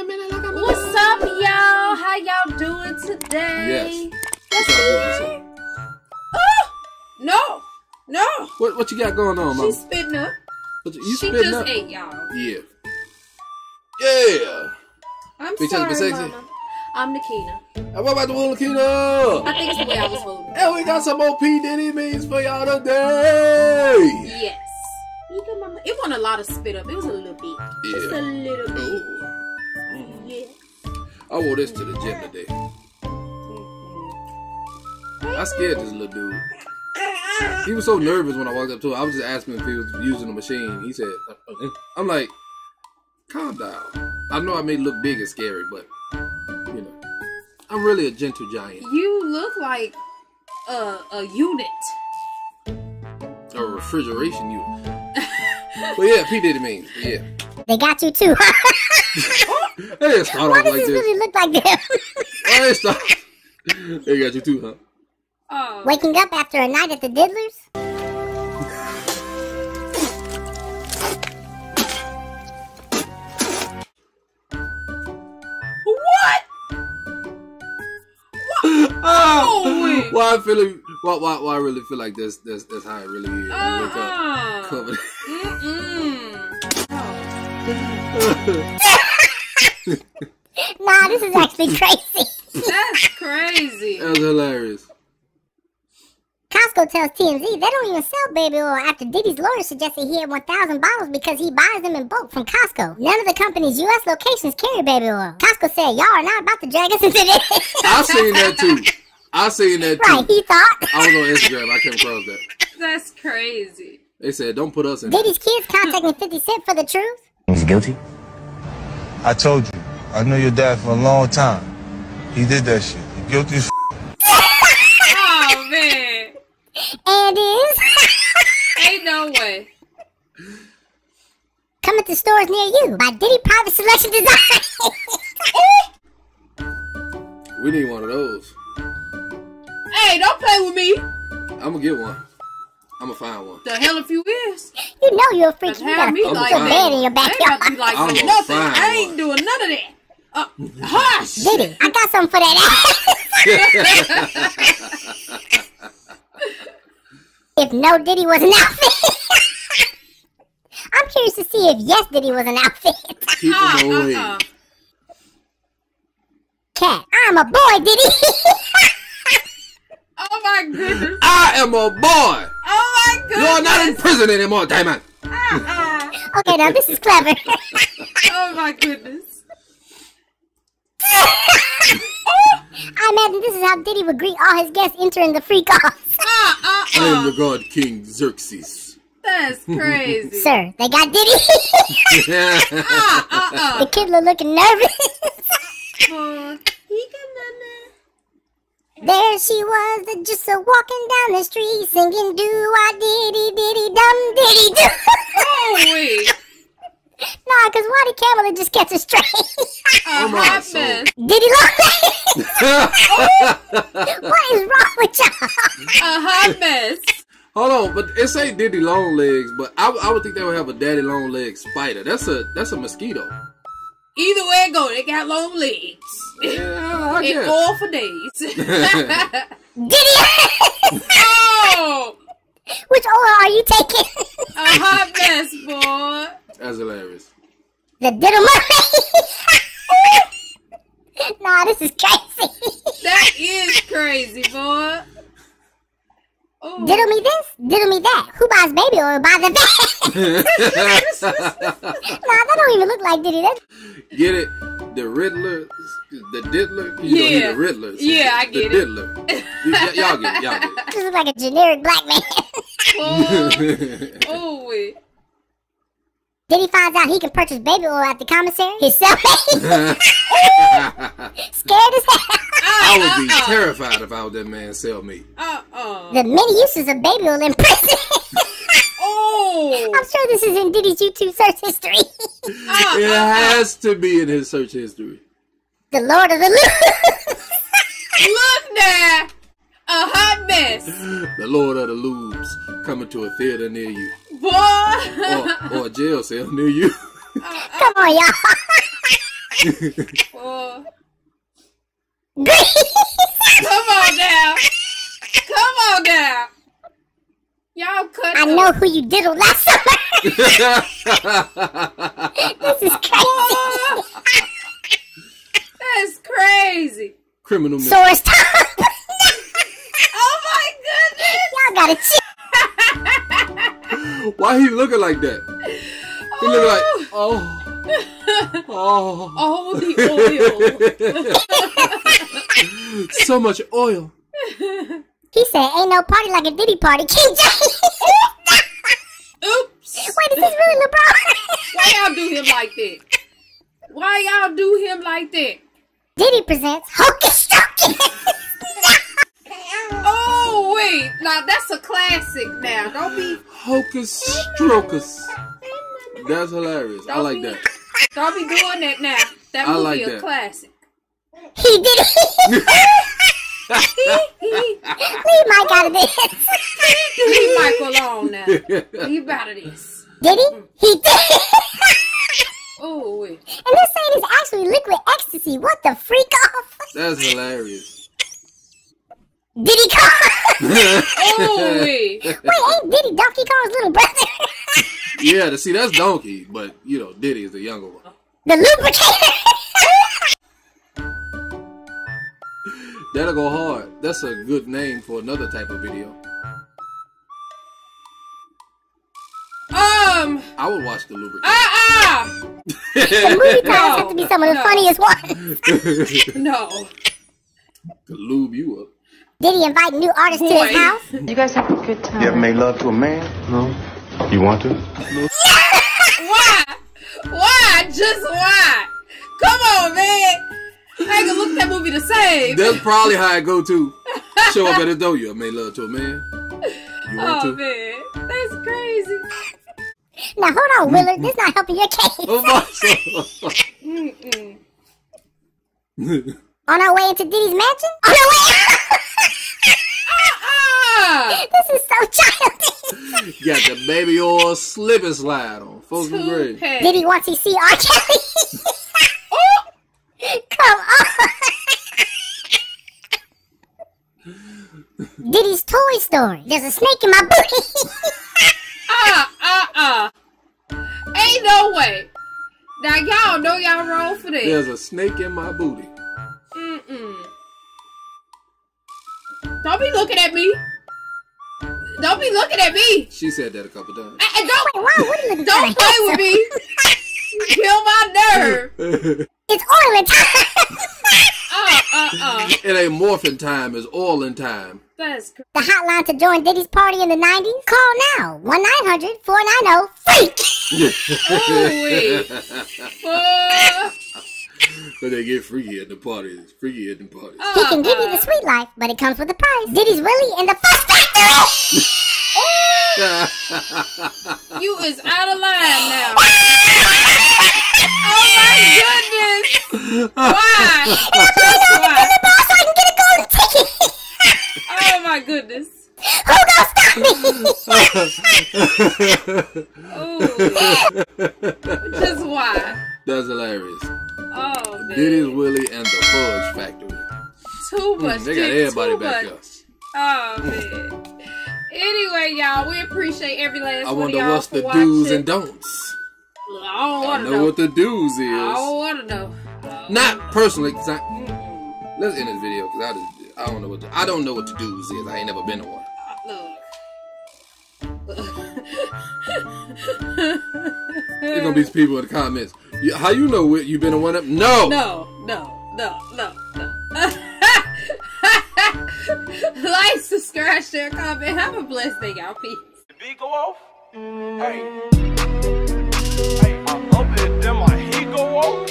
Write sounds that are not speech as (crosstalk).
What's up, y'all? How y'all doing today? Yes. What's up. Oh, no, no. What what you got going on, mom? She's spitting up. What you, you she spitting just up? ate, y'all. Yeah. Yeah. I'm Bitch, sorry, sexy. mama. I'm Nakina. And what about the little Kino? I think it's the way I was holding. And we got some more P Diddy memes for y'all today. Yes. Mama. It wasn't a lot of spit up. It was a little bit. Just a little bit. Ooh. Yeah. I wore this to the gym today. I scared this little dude. He was so nervous when I walked up to him. I was just asking if he was using the machine. He said, I'm like, calm down. I know I may look big and scary, but, you know, I'm really a gentle giant. You look like a a unit. A refrigeration unit. (laughs) but yeah, P Diddy means. Yeah. They got you too. (laughs) They didn't start Why off does like this this. really look like them? Why they start? They got you too, huh? Oh. Waking up after a night at the Diddlers? What? Oh, ah! wait. why I feel it, why, why, why I really feel like that's that's that's how it really is. You wake up Uh-uh. covered. Mm-mm. (laughs) Oh. (laughs) (laughs) Nah, this is actually (laughs) crazy. That's (laughs) crazy. That was hilarious. Costco tells TMZ they don't even sell baby oil after Diddy's lawyer suggested he had 1,000 bottles because he buys them in bulk from Costco. None of the company's U.S. locations carry baby oil. Costco said, y'all are not about to drag us into this. I seen that too. I've seen that too. right, he thought. I was on Instagram. I came across that. That's crazy. They said, "Don't put us in." Diddy's kids contacting 50 Cent for the truth. He's guilty. I told you, I knew your dad for a long time. He did that shit. He guilty as Oh man. And is Ain't no way. coming to stores near you by Diddy Private Selection Design. We need one of those. Hey, don't play with me. I'm gonna get one. I'm gonna find one. The hell if you is. you know you're a freak. Cause You got a me like so fine. in your I ain't about to be backyard. like I'm for gonna nothing. I ain't one. doing none of that. Uh, hush. Diddy, I got something for that ass. (laughs) if no Diddy was an outfit. (laughs) I'm curious to see if yes Diddy was an outfit. Keep Uh, them away. Cat, I'm a boy, Diddy. (laughs) Oh my goodness. I am a boy. My goodness. You're not in prison anymore, Diamond. Uh-uh. okay, now this is clever. (laughs) Oh my goodness. (laughs) I imagine this is how Diddy would greet all his guests entering the freak offs. Uh, uh, I am uh. the god king Xerxes. That's (laughs) crazy. Sir, they got Diddy. Uh, uh, uh. the kid look looking nervous. He can There she was, just a walking down the street singing do I diddy diddy dum diddy do. Oh (laughs) wait. nah, cause Waddy Camel would just catch a stray. A my hot soul. mess. diddy long What is wrong with y'all? A hot mess. Hold on, but it say Diddy long legs, but I, I would think they would have a daddy long Legs spider. That's a that's a mosquito. Either way it go, they got long legs. Yeah, I It guess. all for days. (laughs) Diddy oh, Which oil are you taking? a hot mess, boy. That's hilarious. the Diddle Murray. (laughs) nah, this is crazy. That is crazy, boy. Oh, Diddle me this, diddle me that. Who buys baby oil buy the bag. (laughs) nah, that don't even look like Diddy. That Get it? The Riddler, the Diddler. You Yeah. know, he the Riddler. Yeah, I the get it. Diddler. You- (laughs) y- y'all get it. Y'all get just look like a generic black man. oh, (laughs) oh, wait. Diddy finds out he can purchase baby oil at the commissary. His (laughs) cellmate (laughs) scared as hell. I would be Uh-uh. terrified if I was that man's cellmate. Uh-uh. The many uses of baby oil in prison. (laughs) Oh. I'm sure this is in Diddy's YouTube search history. Uh, It has to be in his search history. the Lord of the Loop. Look now. A hot mess. The Lord of the Lubes coming to a theater near you. Boy. Or, or a jail cell near you. Come on, y'all. Boy, Grease. come on now. Come on now. Y'all cut I up. know who you diddled last summer. this is crazy. That's crazy. Criminal So it's time. Oh my goodness. Y'all gotta chill. (laughs) goodness. Why he looking like that? He look like oh oh All the oil. (laughs) so much oil. He said, "Ain't no party like a Diddy party." King James. (laughs) Oops. Wait, is this really LeBron? (laughs) Why y'all do him like that? Why y'all do him like that? Diddy presents Hocus Stocus. Oh wait, now that's a classic. Now don't be Hocus Strocus. That's hilarious. I Don't like be- that. (laughs) don't be doing that now. That I movie like a that. classic. he did it. (laughs) Leave Mike out of this. Leave Mike alone now. Leave out of this. Did he? He did. (laughs) Oh wait. and they're saying it's actually liquid ecstasy. What the freak off? That's hilarious. Did he Oh wait. Wait, ain't Diddy Donkey Kong's little brother? (laughs) yeah, to see that's Donkey, but you know Diddy is the younger one. the lubricator. (laughs) That'll go hard. That's a good name for another type of video. Um. I would watch the lubricant. Ah ah. the movie titles have to be some of the No. funniest ones. (laughs) No. to lube you up. Diddy invite new artists to Boy. his house. You guys have a good time. You ever made love to a man? No. You want to? Why? Why? Just why? Come on, man. I can look at that movie the same. That's probably how I go to. Show up at the door. You ever made love to a man? You want Oh to? man, that's crazy. Now hold on, Willard. This not helping your case. Oh. On our way into Diddy's mansion? On our way (laughs) This is so childish. (laughs) Got the baby oil slip and slide on. Folks be too great. petty. Diddy wants to see R. Kelly. (laughs) Oh, Come on. Diddy's Toy Story. There's a snake in my booty. ah, ah, ah. Ain't no way. Now y'all know y'all wrong for that. There's a snake in my booty. Don't be looking at me. Don't be looking at me. She said that a couple times. And and don't Wait, why would he look don't play with me. (laughs) Kill my nerve. It's oil in time. (laughs) Uh, uh, uh. It ain't morphin' time, it's oil in time. That's cr- the hotline to join Diddy's party in the 90s? Call now. 1-900-490-FREAK. oh wait. Uh, But they get freaky at the parties. Freaky at the parties. He can give you the uh, sweet life, but it comes with a price. Diddy's really in the fuss factory. (laughs) You is out of line now. Oh my goodness. Why? Just why? so I can get a golden ticket. Oh my goodness. Who gonna stop me? (laughs) Oh. Just why? That's hilarious. Oh man. Diddy's Willie and the Fudge Factory. Too much. Mm, they got everybody back much. there. Oh man. Anyway, y'all, we appreciate every last I wonder what's the do's and don'ts. I don't want to know know. what the do's is. I don't want to know. Not personally, 'cause I, Mm-mm. let's end this video because I, just- I don't know what the, I don't know what the do's is. I ain't never been to one. There's gonna be some people in the comments. You, how you know? You been a one up? No. No. No. No. No. No. (laughs) like, subscribe, share, comment. Have a blessed day, y'all. Peace. The beat go off. Hey. Hey, Then my heat go off.